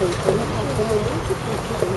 저희 저녁 보면 이렇게